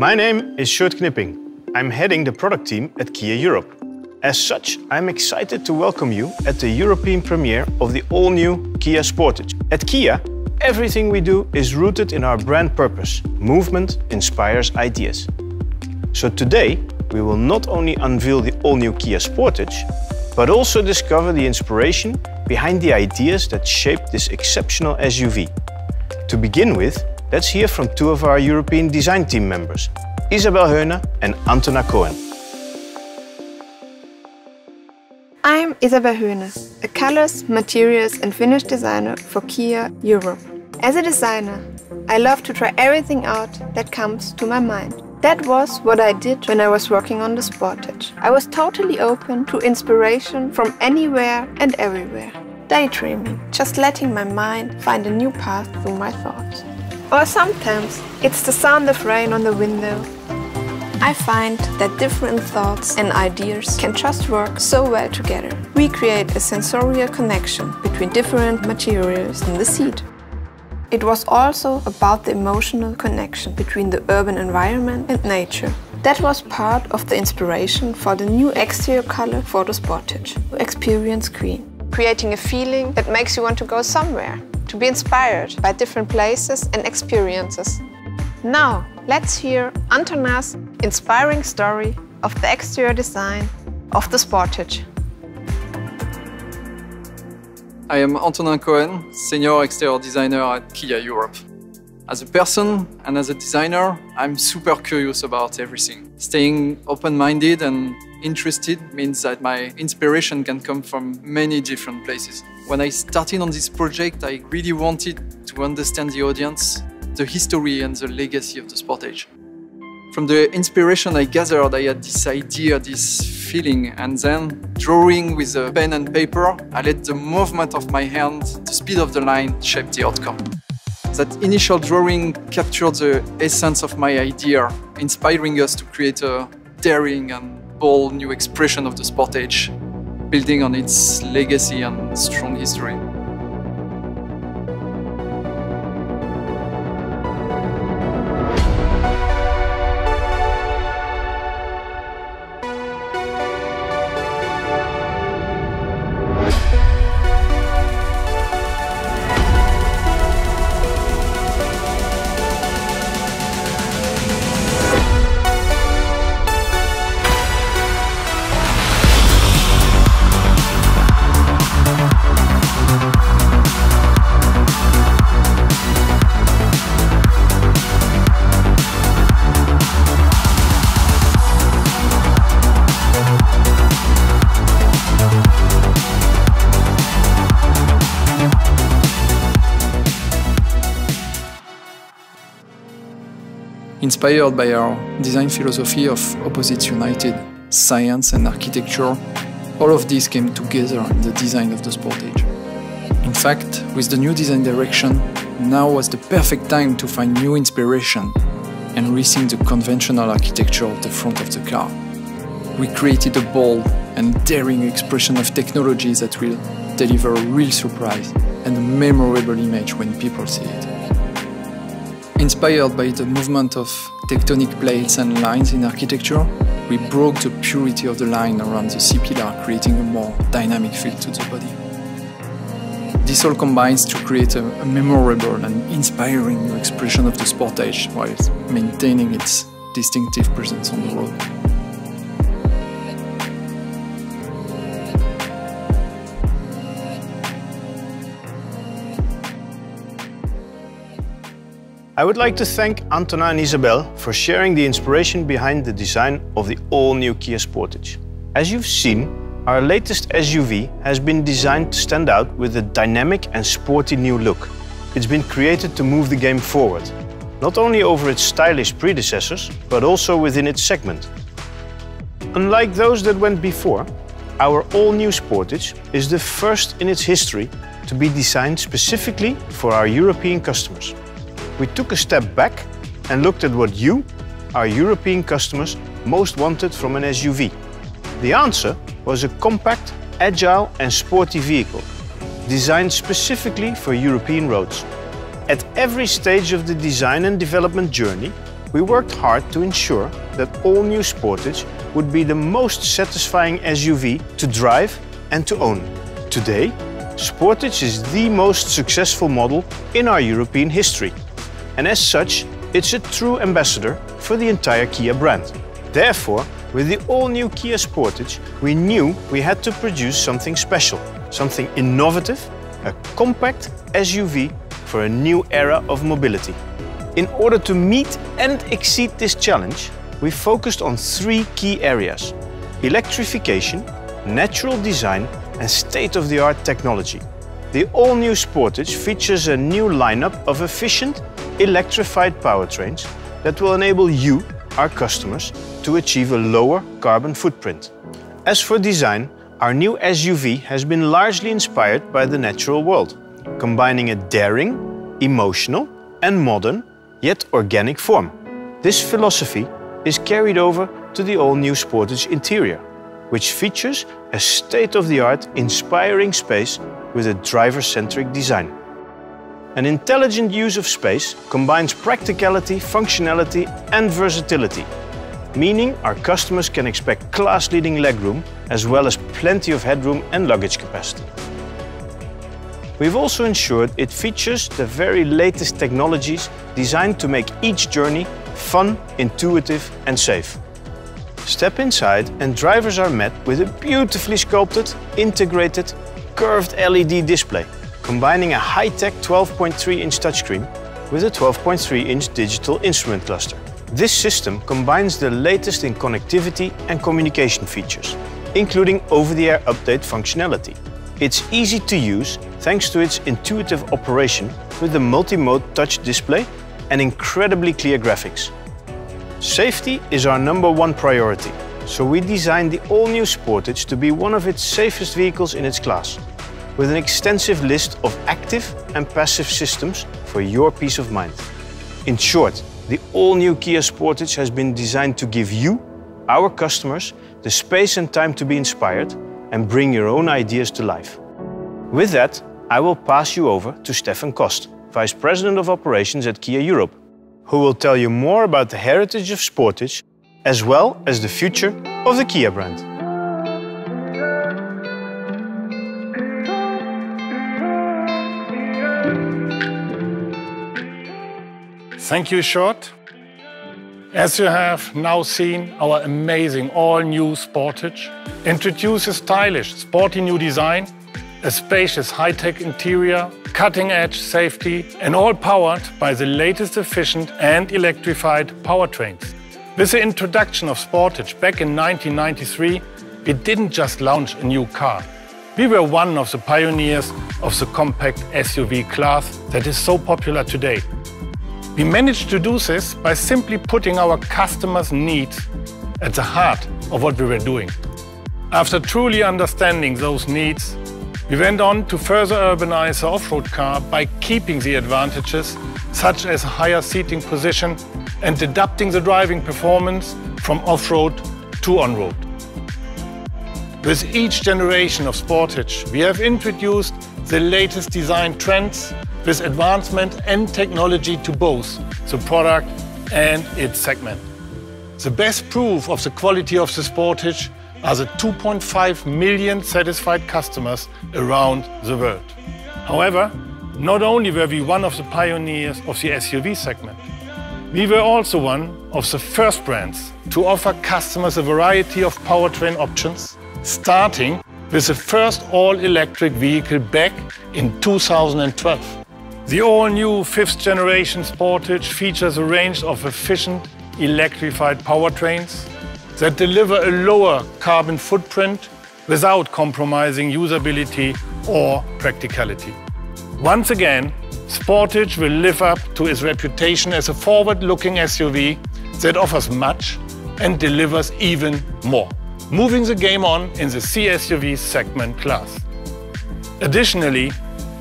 My name is Sjoerd Knipping. I'm heading the product team at Kia Europe. As such, I'm excited to welcome you at the European premiere of the all-new Kia Sportage. At Kia, everything we do is rooted in our brand purpose. Movement inspires ideas. So today, we will not only unveil the all-new Kia Sportage, but also discover the inspiration behind the ideas that shaped this exceptional SUV. To begin with, let's hear from two of our European design team members, Isabel Heune and Antona Cohen. I'm Isabel Heune, a colors, materials and finish designer for Kia Europe. As a designer, I love to try everything out that comes to my mind. That was what I did when I was working on the Sportage. I was totally open to inspiration from anywhere and everywhere. Daydreaming, just letting my mind find a new path through my thoughts. Or sometimes it's the sound of rain on the window I find that different thoughts and ideas can just work so well together. We create a sensorial connection between different materials in the seat. It was also about the emotional connection between the urban environment and nature. That was part of the inspiration for the new exterior color for the Sportage, Experience Green. Creating a feeling that makes you want to go somewhere, to be inspired by different places and experiences. Now, let's hear Antona's inspiring story of the exterior design of the Sportage. I am Antonin Cohen, Senior Exterior Designer at Kia Europe. As a person and as a designer, I'm super curious about everything. Staying open-minded and interested means that my inspiration can come from many different places. When I started on this project, I really wanted to understand the audience the history and the legacy of the Sportage. From the inspiration I gathered, I had this idea, this feeling, and then drawing with a pen and paper, I let the movement of my hand, the speed of the line, shape the outcome. That initial drawing captured the essence of my idea, inspiring us to create a daring and bold new expression of the Sportage, building on its legacy and strong history. Inspired by our design philosophy of opposites united, science and architecture, all of these came together in the design of the Sportage. In fact, with the new design direction, now was the perfect time to find new inspiration and rethink the conventional architecture of the front of the car. We created a bold and daring expression of technology that will deliver a real surprise and a memorable image when people see it. Inspired by the movement of tectonic plates and lines in architecture, we broke the purity of the line around the C-pillar, creating a more dynamic feel to the body. This all combines to create a, a memorable and inspiring expression of the Sportage while maintaining its distinctive presence on the road. I would like to thank Antona and Isabel for sharing the inspiration behind the design of the all-new Kia Sportage. As you've seen, our latest SUV has been designed to stand out with a dynamic and sporty new look. It's been created to move the game forward, not only over its stylish predecessors, but also within its segment. Unlike those that went before, our all-new Sportage is the first in its history to be designed specifically for our European customers we took a step back and looked at what you, our European customers, most wanted from an SUV. The answer was a compact, agile and sporty vehicle, designed specifically for European roads. At every stage of the design and development journey, we worked hard to ensure that all new Sportage would be the most satisfying SUV to drive and to own. Today, Sportage is the most successful model in our European history. And as such, it's a true ambassador for the entire Kia brand. Therefore, with the all-new Kia Sportage, we knew we had to produce something special, something innovative, a compact SUV for a new era of mobility. In order to meet and exceed this challenge, we focused on three key areas. Electrification, natural design and state-of-the-art technology. The all-new Sportage features a new lineup of efficient, electrified powertrains that will enable you, our customers, to achieve a lower carbon footprint. As for design, our new SUV has been largely inspired by the natural world, combining a daring, emotional and modern, yet organic form. This philosophy is carried over to the all-new Sportage interior, which features a state-of-the-art inspiring space with a driver-centric design. An intelligent use of space combines practicality, functionality and versatility, meaning our customers can expect class-leading legroom as well as plenty of headroom and luggage capacity. We've also ensured it features the very latest technologies designed to make each journey fun, intuitive and safe. Step inside and drivers are met with a beautifully sculpted, integrated, curved LED display, combining a high-tech 12.3-inch touchscreen with a 12.3-inch digital instrument cluster. This system combines the latest in connectivity and communication features, including over-the-air update functionality. It's easy to use thanks to its intuitive operation with the multi-mode touch display and incredibly clear graphics. Safety is our number one priority, so we designed the all-new Sportage to be one of its safest vehicles in its class, with an extensive list of active and passive systems for your peace of mind. In short, the all-new Kia Sportage has been designed to give you, our customers, the space and time to be inspired and bring your own ideas to life. With that, I will pass you over to Stefan Kost, Vice President of Operations at Kia Europe, who will tell you more about the heritage of Sportage as well as the future of the Kia brand. Thank you, Sjoerd. As you have now seen, our amazing all-new Sportage introduces stylish, sporty new design, a spacious high-tech interior, cutting-edge safety, and all powered by the latest efficient and electrified powertrains. With the introduction of Sportage back in 1993, we didn't just launch a new car. We were one of the pioneers of the compact SUV class that is so popular today. We managed to do this by simply putting our customers' needs at the heart of what we were doing. After truly understanding those needs, we went on to further urbanize the off-road car by keeping the advantages, such as higher seating position and adapting the driving performance from off-road to on-road. With each generation of Sportage, we have introduced the latest design trends with advancement and technology to both the product and its segment. The best proof of the quality of the Sportage are the 2.5 million satisfied customers around the world. However, not only were we one of the pioneers of the SUV segment, we were also one of the first brands to offer customers a variety of powertrain options, starting with the first all-electric vehicle back in 2012. The all-new fifth generation Sportage features a range of efficient electrified powertrains that deliver a lower carbon footprint without compromising usability or practicality. Once again, Sportage will live up to its reputation as a forward-looking SUV that offers much and delivers even more, moving the game on in the C-SUV segment class. Additionally,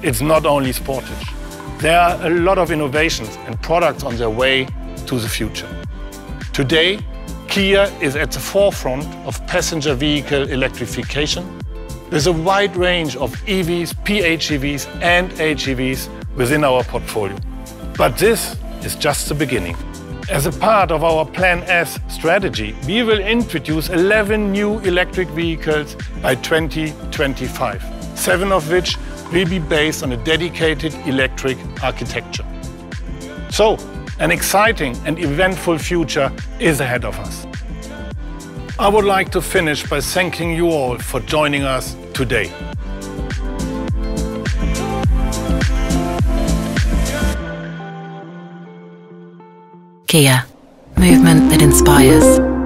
it's not only Sportage. There are a lot of innovations and products on their way to the future. Today, Kia is at the forefront of passenger vehicle electrification with a wide range of EVs, PHEVs and HEVs within our portfolio. But this is just the beginning. As a part of our Plan S strategy, we will introduce 11 new electric vehicles by 2025, seven of which will be based on a dedicated electric architecture. So, an exciting and eventful future is ahead of us. I would like to finish by thanking you all for joining us today. Kia, movement that inspires.